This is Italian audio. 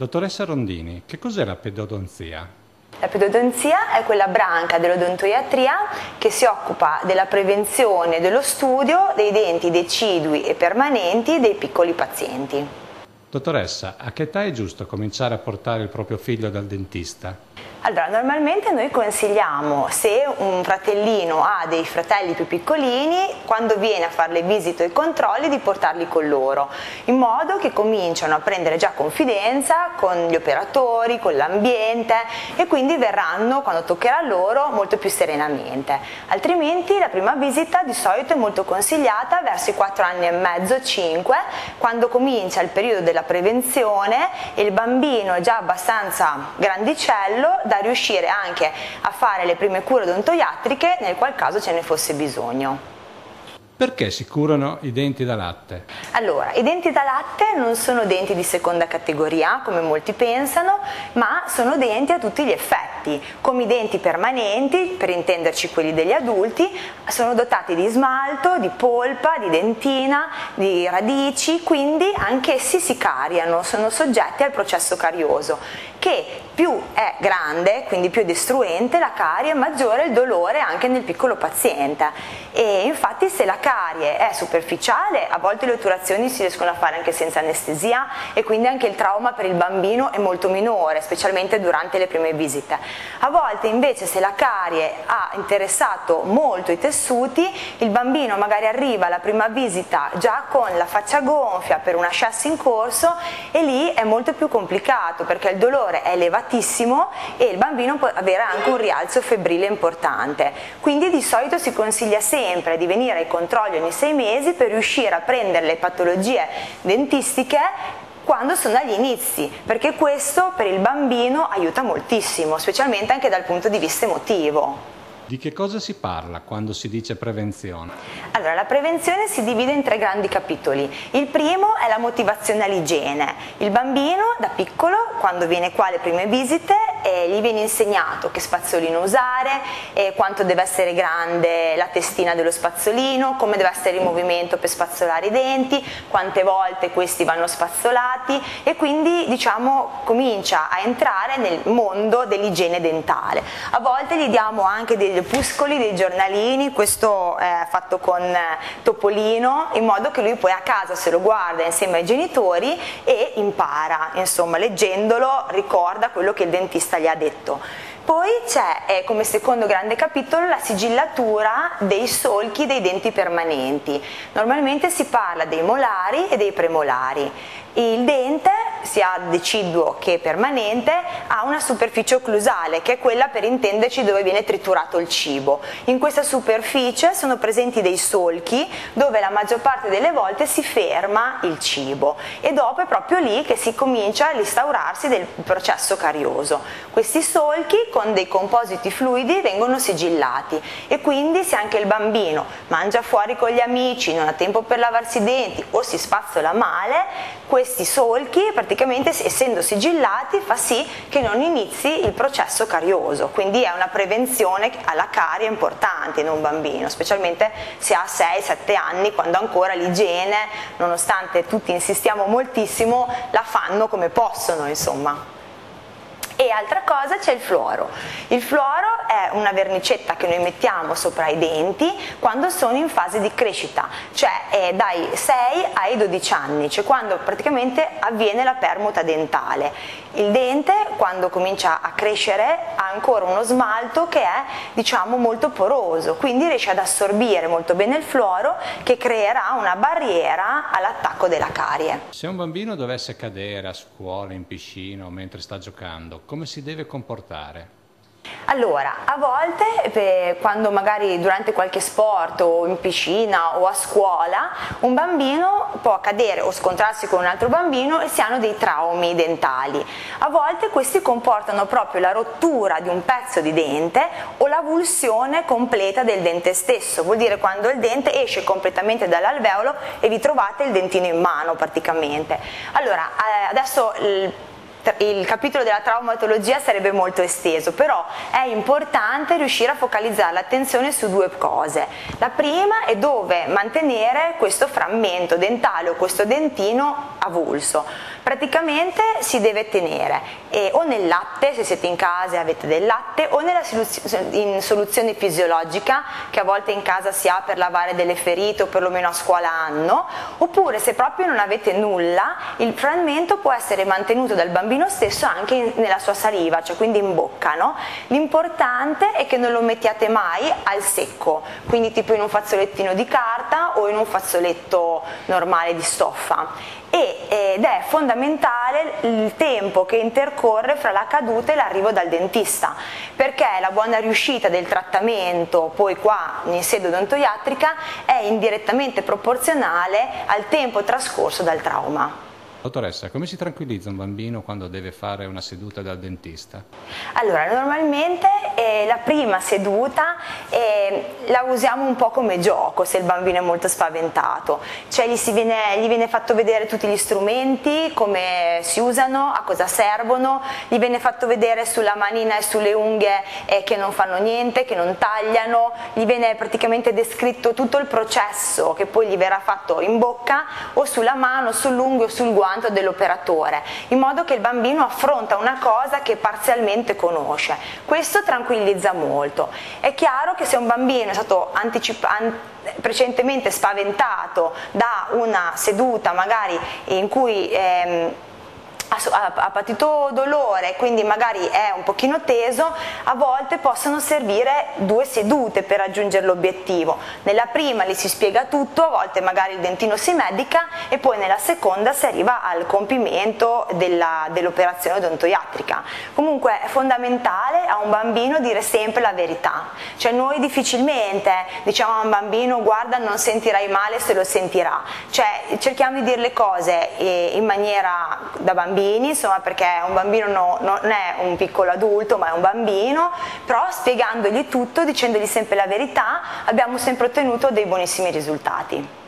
Dottoressa Rondini, che cos'è la pedodonzia? La pedodonzia è quella branca dell'odontoiatria che si occupa della prevenzione e dello studio dei denti decidui e permanenti dei piccoli pazienti. Dottoressa, a che età è giusto cominciare a portare il proprio figlio dal dentista? Allora, normalmente noi consigliamo, se un fratellino ha dei fratelli più piccolini, quando viene a fare le visite o i controlli, di portarli con loro, in modo che cominciano a prendere già confidenza con gli operatori, con l'ambiente e quindi verranno, quando toccherà loro, molto più serenamente. Altrimenti la prima visita di solito è molto consigliata verso i 4 anni e mezzo, 5, quando comincia il periodo della prevenzione e il bambino è già abbastanza grandicello da riuscire anche a fare le prime cure odontoiatriche nel qual caso ce ne fosse bisogno. Perché si curano i denti da latte? Allora, i denti da latte non sono denti di seconda categoria, come molti pensano, ma sono denti a tutti gli effetti. Come i denti permanenti, per intenderci quelli degli adulti, sono dotati di smalto, di polpa, di dentina, di radici, quindi anch'essi si cariano, sono soggetti al processo carioso, che più è grande, quindi più è destruente la carie, maggiore il dolore anche nel piccolo paziente. E infatti se la carie è superficiale, a volte le otturazioni si riescono a fare anche senza anestesia e quindi anche il trauma per il bambino è molto minore, specialmente durante le prime visite. A volte invece se la carie ha interessato molto i tessuti, il bambino magari arriva alla prima visita già con la faccia gonfia per una chassi in corso e lì è molto più complicato perché il dolore è elevatissimo elevatissimo e il bambino può avere anche un rialzo febbrile importante. Quindi di solito si consiglia sempre di venire ai controlli ogni sei mesi per riuscire a prendere le patologie dentistiche quando sono agli inizi, perché questo per il bambino aiuta moltissimo, specialmente anche dal punto di vista emotivo. Di che cosa si parla quando si dice prevenzione? Allora, la prevenzione si divide in tre grandi capitoli. Il primo è la motivazione all'igiene. Il bambino da piccolo, quando viene qua alle prime visite, eh, gli viene insegnato che spazzolino usare, eh, quanto deve essere grande la testina dello spazzolino, come deve essere il movimento per spazzolare i denti, quante volte questi vanno spazzolati e quindi diciamo comincia a entrare nel mondo dell'igiene dentale. A volte gli diamo anche degli opuscoli, dei giornalini, questo è fatto con Topolino, in modo che lui poi a casa se lo guarda insieme ai genitori e impara, insomma leggendolo ricorda quello che il dentista gli ha detto. Poi c'è eh, come secondo grande capitolo la sigillatura dei solchi dei denti permanenti. Normalmente si parla dei molari e dei premolari. Il dente, sia deciduo che permanente, ha una superficie occlusale, che è quella per intenderci dove viene triturato il cibo. In questa superficie sono presenti dei solchi dove la maggior parte delle volte si ferma il cibo e dopo è proprio lì che si comincia all'instaurarsi del processo carioso. Questi solchi con dei compositi fluidi vengono sigillati e quindi se anche il bambino mangia fuori con gli amici, non ha tempo per lavarsi i denti o si spazzola male, questi solchi praticamente essendo sigillati fa sì che non inizi il processo carioso, quindi è una prevenzione alla carie importante in un bambino, specialmente se ha 6-7 anni quando ancora l'igiene, nonostante tutti insistiamo moltissimo, la fanno come possono insomma. E altra cosa c'è il fluoro. Il fluoro è una vernicetta che noi mettiamo sopra i denti quando sono in fase di crescita, cioè è dai 6 ai 12 anni, cioè quando praticamente avviene la permuta dentale. Il dente quando comincia a crescere ha ancora uno smalto che è diciamo molto poroso, quindi riesce ad assorbire molto bene il fluoro che creerà una barriera all'attacco della carie. Se un bambino dovesse cadere a scuola, in piscina o mentre sta giocando, come si deve comportare? Allora, a volte eh, quando magari durante qualche sport o in piscina o a scuola un bambino può cadere o scontrarsi con un altro bambino e si hanno dei traumi dentali. A volte questi comportano proprio la rottura di un pezzo di dente o la vulsione completa del dente stesso, vuol dire quando il dente esce completamente dall'alveolo e vi trovate il dentino in mano praticamente. Allora, eh, adesso il capitolo della traumatologia sarebbe molto esteso, però è importante riuscire a focalizzare l'attenzione su due cose. La prima è dove mantenere questo frammento dentale o questo dentino avulso. Praticamente si deve tenere eh, o nel latte, se siete in casa e avete del latte, o in soluzione fisiologica che a volte in casa si ha per lavare delle ferite o perlomeno a scuola hanno, oppure se proprio non avete nulla, il frammento può essere mantenuto dal bambino stesso anche in, nella sua saliva, cioè quindi in bocca. No? L'importante è che non lo mettiate mai al secco, quindi tipo in un fazzolettino di carta o in un fazzoletto normale di stoffa ed è fondamentale il tempo che intercorre fra la caduta e l'arrivo dal dentista perché la buona riuscita del trattamento poi qua in sede odontoiatrica è indirettamente proporzionale al tempo trascorso dal trauma. Dottoressa, come si tranquillizza un bambino quando deve fare una seduta dal dentista? Allora, normalmente eh, la prima seduta eh, la usiamo un po' come gioco se il bambino è molto spaventato, cioè gli, viene, gli, viene, fatto vedere tutti gli strumenti, come si usano, a cosa servono, gli viene fatto vedere sulla manina e sulle unghie eh, che non fanno niente, che non tagliano, gli viene praticamente descritto tutto il processo che poi gli verrà fatto in bocca o sulla mano, sull'unghio o sul guanto quanto dell'operatore, in modo che il bambino affronta una cosa che parzialmente conosce. Questo tranquillizza molto. È chiaro che se un bambino è stato precedentemente spaventato da una seduta magari in cui ehm, ha, ha patito dolore, quindi magari è un pochino teso, a volte possono servire due sedute per raggiungere l'obiettivo. Nella prima gli si spiega tutto, a volte magari il dentino si medica e poi nella seconda si arriva al compimento dell'operazione dell odontoiatrica. Comunque è fondamentale a un bambino dire sempre la verità, cioè noi difficilmente diciamo a un bambino guarda non sentirai male se lo sentirà, cioè cerchiamo di dire le cose eh, in maniera da bambino bambini, insomma perché un bambino no, non è un piccolo adulto ma è un bambino, però spiegandogli tutto, dicendogli sempre la verità, abbiamo sempre ottenuto dei buonissimi risultati.